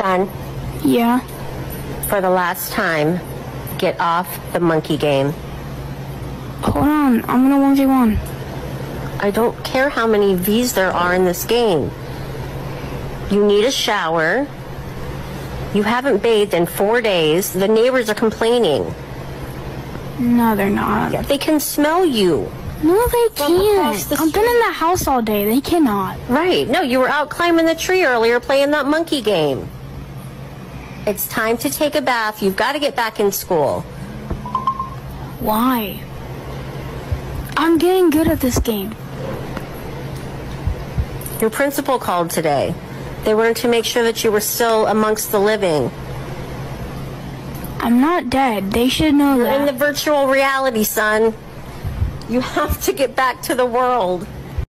Son, Yeah. for the last time, get off the monkey game. Hold on. I'm gonna 1v1. I don't care how many V's there are in this game. You need a shower. You haven't bathed in four days. The neighbors are complaining. No, they're not. They can smell you. No, they can't. the I've been in the house all day. They cannot. Right. No, you were out climbing the tree earlier playing that monkey game. It's time to take a bath. You've got to get back in school. Why? I'm getting good at this game. Your principal called today. They wanted to make sure that you were still amongst the living. I'm not dead. They should know You're in the virtual reality, son. You have to get back to the world.